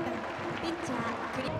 番ピッチャー栗